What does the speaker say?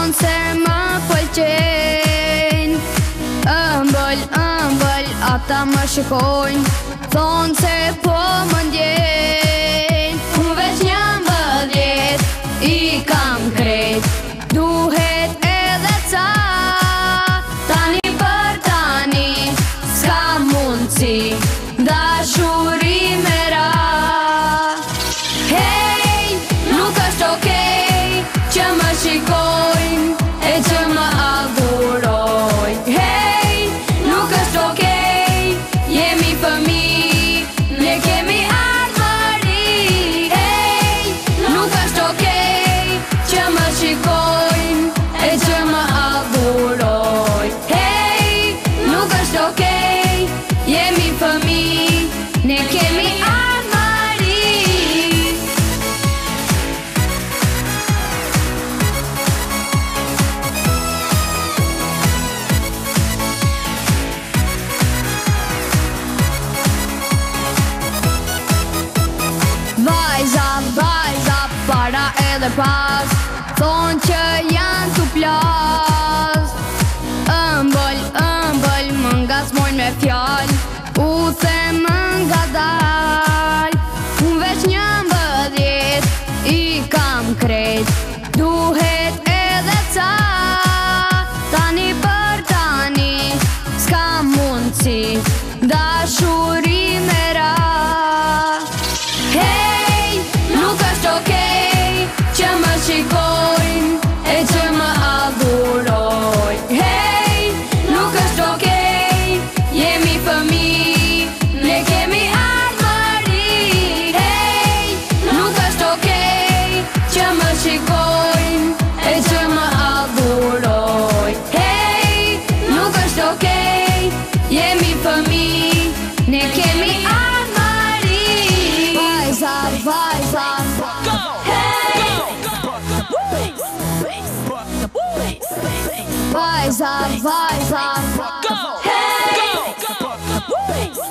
unë se më pëlqen Ëmbëll, ëmbëll, ata më shikojnë. Thonë se po going? the past. Don't you? go. Rise up, rise up. Go! Hey! Go! Go! Hey!